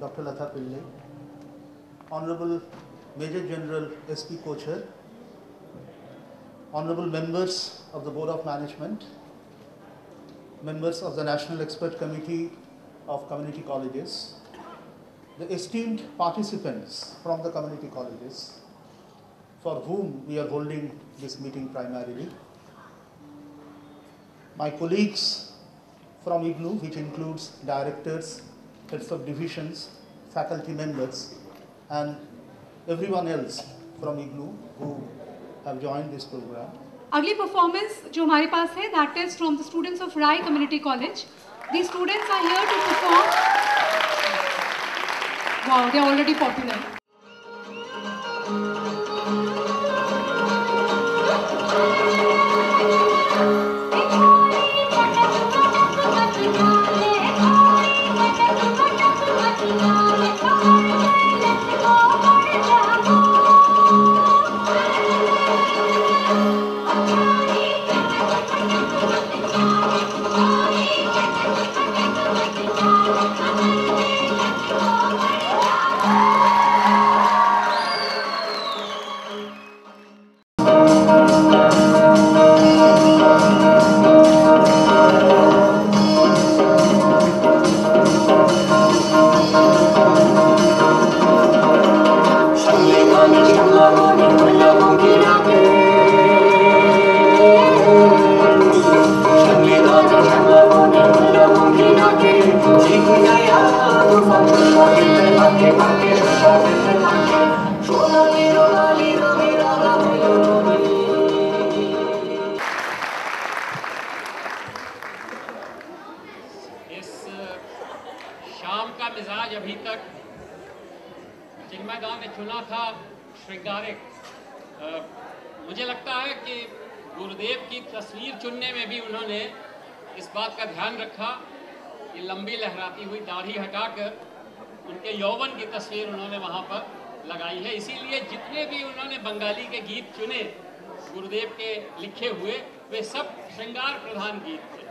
Dr. Latha Pillai, Honorable Major General S.P. Kochar, Honorable members of the Board of Management, members of the National Expert Committee of Community Colleges, the esteemed participants from the community colleges, for whom we are holding this meeting primarily, my colleagues from IGNOU, which includes directors, Head of divisions, faculty members, and everyone else from IGNOU who have joined this program. Ugly performance, jo hai, that is from the students of Rai Community College. These students are here to perform. Wow, they are already popular. की तस्वीर चुनने में भी उन्होंने इस बात का ध्यान रखा। कि लंबी लहराती हुई दाढ़ी हटाकर उनके यौवन की तस्वीर उन्होंने वहाँ पर लगाई है। इसीलिए जितने भी उन्होंने बंगाली के गीत चुने, गुरुदेव के लिखे हुए, वे सब श्रृंगार प्रधान गीत थे।